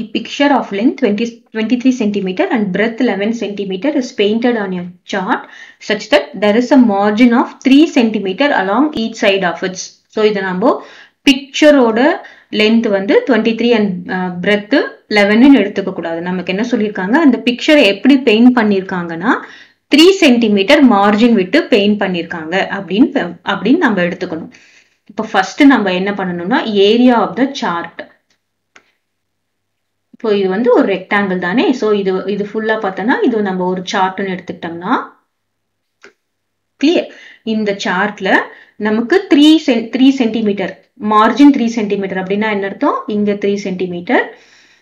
A picture of length 20, 23 centimeter and breadth 11 centimeter is painted on your chart such that there is a margin of 3 centimeter along each side of it. So இது நம்ம பிக்சரோட length வந்து twenty three and breadth லெவன்னு எடுத்துக்க கூடாது. நமக்கு என்ன சொல்லியிருக்காங்க? அந்த பிக்சரை எப்படி பெயிண்ட் பண்ணியிருக்காங்கன்னா த்ரீ சென்டிமீட்டர் மார்ஜின் விட்டு பெயிண்ட் பண்ணியிருக்காங்க அப்படின்னு அப்படின்னு நம்ம எடுத்துக்கணும். இப்போ ஃபர்ஸ்ட் நம்ம என்ன பண்ணணும்னா area of the chart so இது வந்து ஒரு ரெக்டாங்கிள் தானே? ஸோ இது இது ஃபுல்லாக பார்த்தோன்னா இது நம்ம ஒரு சார்ட்னு எடுத்துக்கிட்டோம்னா கிளியர் இந்த சார்ட்ல நமக்கு three Sen three centimetre margin three centimetre அப்படின்னா என்ன அர்த்தம்? இங்க த்ரீ சென்டிமீட்டர்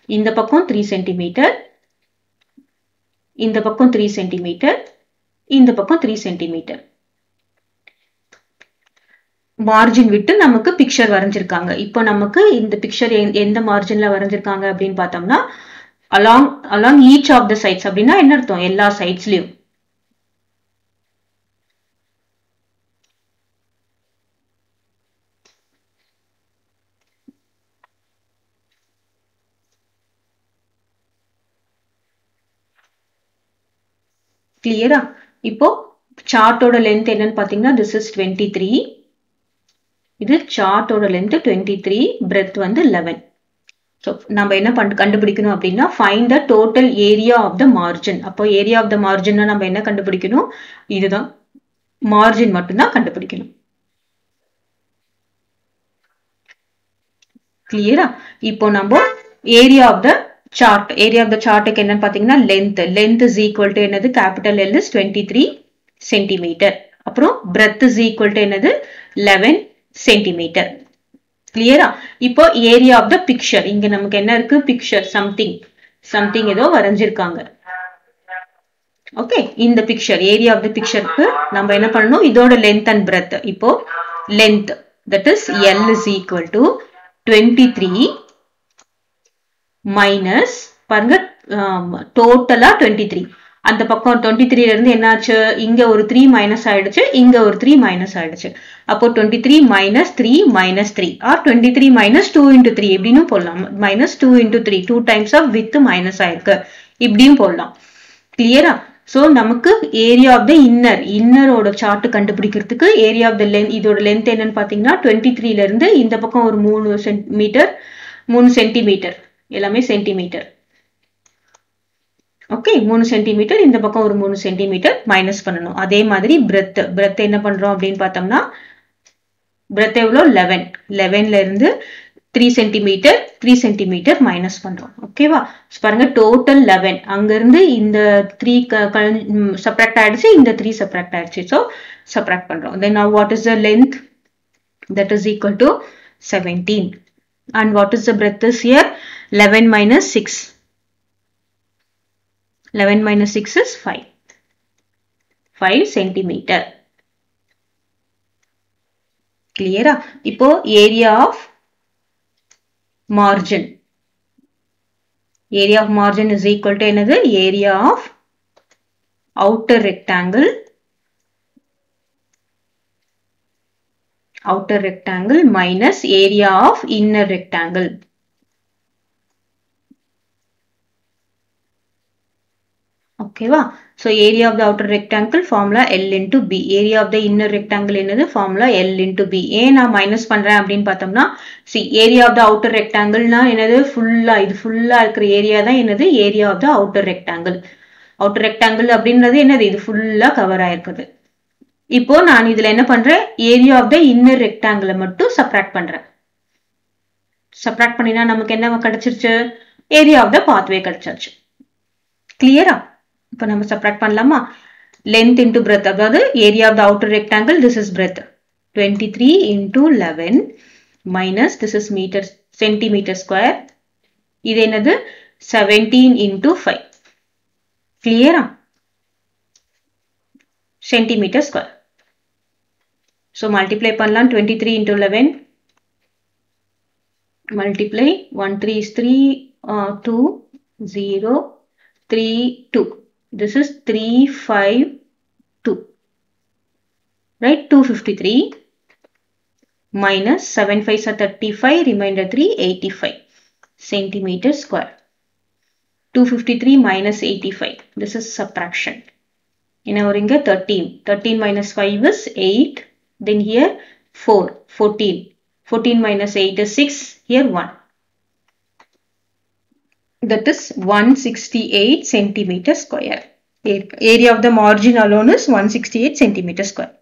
இந்த பக்கம் த்ரீ சென்டிமீட்டர் இந்த பக்கம் த்ரீ சென்டிமீட்டர் இந்த பக்கம் த்ரீ சென்டிமீட்டர் மார்ஜின் விட்டு நமக்கு பிக்சர் வரைஞ்சிருக்காங்க. இப்போ நமக்கு இந்த பிக்சர் எந்த மார்ஜின்ல வரைஞ்சிருக்காங்க அப்படின்னு பார்த்தோம்னா along along each of the sides அப்படின்னா என்ன அர்த்தம்? எல்லா சைட்ஸ்லயும் கிளியரா இப்போ சார்ட்டோட லென்த் என்னன்னு பாத்தீங்கன்னா திஸ் இஸ் டுவெண்ட்டி த்ரீ இது சார்ட்டோட லென்த் டுவெண்ட்டி த்ரீ பிரெத் வந்து லெவன் ஸோ நம்ம என்ன பண்ண கண்டுபிடிக்கணும் அப்படின்னா find the total area of the margin அப்போ ஏரியா ஆஃப் த மார்ஜின்னா நம்ம என்ன கண்டுபிடிக்கணும்? இதுதான். மார்ஜின் மட்டும்தான் கண்டுபிடிக்கணும். கிளியரா இப்போ நம்ம area of the chart area of the சார்ட்டுக்கு என்னன்னு பாத்தீங்கன்னா length length is equal to என்னது? Capital L is twenty three centimetre அப்புறம் பிரெத் இஸ் ஈக்குவல் டு என்னது? லெவன் சென்டிமீட்டர் கிளியரா இப்போ ஏரியா ஆஃப் த பிக்சர் இங்க நமக்கு என்ன இருக்கு? பிக்சர் சம்திங் சம்திங் ஏதோ வரைஞ்சிருக்காங்க. ஓகே இந்த பிக்சர் ஏரியா ஆஃப் த பிக்சருக்கு நம்ம என்ன பண்ணணும்? இதோட லென்த் அண்ட் பிரெத் இப்போ length that is L is equal to twenty three minus பாருங்க டோட்டலா டுவெண்ட்டி த்ரீ அந்த பக்கம் டுவெண்ட்டி த்ரீல இருந்து என்னாச்சு? இங்க ஒரு த்ரீ மைனஸ் ஆயிடுச்சு இங்க ஒரு த்ரீ மைனஸ் ஆயிடுச்சு. அப்போ twenty three minus three minus three or twenty three minus two into three எப்படின்னு போடலாம். Minus two into three two times of with minus ஆயிருக்கு. இப்படியும் போடலாம். கிளியரா ஸோ நமக்கு ஏரியா ஆஃப் த இன்னர் இன்னரோட சார்ட் கண்டுபிடிக்கிறதுக்கு ஏரியா ஆஃப் த லென்த் இதோட லென்த் என்னன்னு பாத்தீங்கன்னா டுவெண்ட்டி த்ரீல இருந்து இந்த பக்கம் ஒரு மூணு சென்டிமீட்டர் மூணு சென்டிமீட்டர் எல்லாமே சென்டிமீட்டர் ஓகே மூணு சென்டிமீட்டர் இந்த பக்கம் ஒரு மூணு சென்டிமீட்டர் மைனஸ் பண்ணணும். அதே மாதிரி பிரெத் பிரெத் என்ன பண்றோம் அப்படின்னு பார்த்தோம்னா பிரெத் எவ்வளோ? லெவன் லெவன்ல இருந்து three centimetre three centimetre minus பண்றோம். ஓகேவா பாருங்க டோட்டல் லெவன் அங்கிருந்து இந்த த்ரீ சப்ராக்ட் ஆயிடுச்சு இந்த த்ரீ சப்ராக்ட் ஆயிடுச்சு. ஸோ சப்ராக்ட் பண்றோம். Then what is the length that is equal to seventeen and what is the breadth is year eleven minus six 11 minus 6 is 5 5 centimeter clear இப்போ area of margin area of margin is equal to என்னது area of outer rectangle outer rectangle minus area of inner rectangle. ஓகேவா so area of the outer rectangle formula L into B area of the inner rectangle என்னது? Formula L into B ஏன் நான் minus பண்ணுறேன் அப்படின்னு பார்த்தோம்னா see area of the outer ரெக்டாங்கிள்னா என்னது? ஃபுல்லாக இது ஃபுல்லாக இருக்கிற ஏரியா தான் என்னது? Area of the outer rectangle outer rectangle அப்படின்றது என்னது? இது ஃபுல்லாக கவர் ஆயிருக்குது. இப்போ நான் இதில் என்ன பண்ணுறேன் area of the inner rectangle மட்டும் சப்ராக்ட் பண்ணுறேன் சப்ராக்ட் பண்ணினா நமக்கு என்ன கிடைச்சிருச்சு? ஏரியா ஆஃப் த பாத்வே கிடைச்சாச்சு கிளியரா இப்போ நம்ம சப்ராக்ட் பண்ணலாமா? லென்த் இன்டு பிரெத் அதாவது area of the outer rectangle this is breadth twenty three into eleven minus this is metre centimetre square இது என்னது? செவன்டீன் இன்டூ ஃபைவ் கிளியரா சென்டிமீட்டர் ஸ்கொயர் ஸோ மல்டிப்ளை பண்ணலாம். 23 into 11. Multiply. 1 3 is 3, uh, 2, 0, 3, 2. This is 3, 5, 2. Right? 253 minus 7 5 are 35, remainder 3, 85 centimeter square. 253 minus 85. This is subtraction. In our ringer 13. 13 minus 5 is 8. Then here 4. 14. 14 minus 8 is 6. Here 1. That is 168 centimeter square. Area of the margin alone is 168 centimeter square.